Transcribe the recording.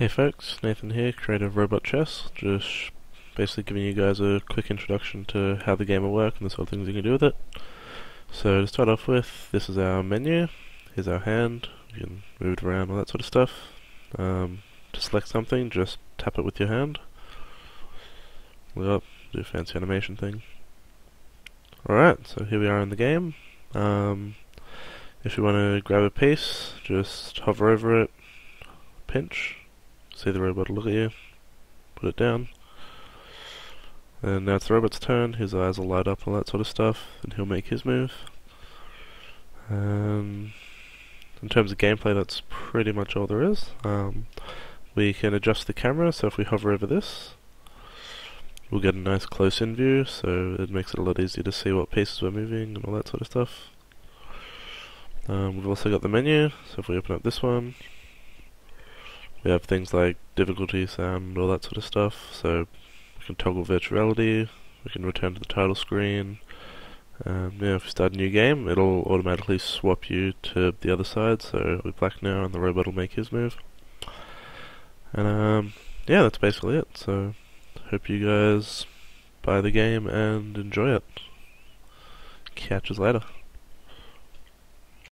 Hey folks, Nathan here, creator of Robot Chess. Just basically giving you guys a quick introduction to how the game will work and the sort of things you can do with it. So to start off with, this is our menu. Here's our hand. You can move it around, all that sort of stuff. Um, to select something, just tap it with your hand. Look up, do a fancy animation thing. Alright, so here we are in the game. Um, if you want to grab a piece, just hover over it, pinch, See the robot look at you. Put it down. And now it's the robot's turn. His eyes will light up, all that sort of stuff. And he'll make his move. Um, in terms of gameplay, that's pretty much all there is. Um, we can adjust the camera, so if we hover over this, we'll get a nice close-in view, so it makes it a lot easier to see what pieces we're moving and all that sort of stuff. Um, we've also got the menu, so if we open up this one, we have things like difficulty, sound, all that sort of stuff. So we can toggle virtual reality, we can return to the title screen. Um, yeah, if you start a new game, it'll automatically swap you to the other side. So it'll be black now, and the robot will make his move. And um, yeah, that's basically it. So hope you guys buy the game and enjoy it. Catch us later.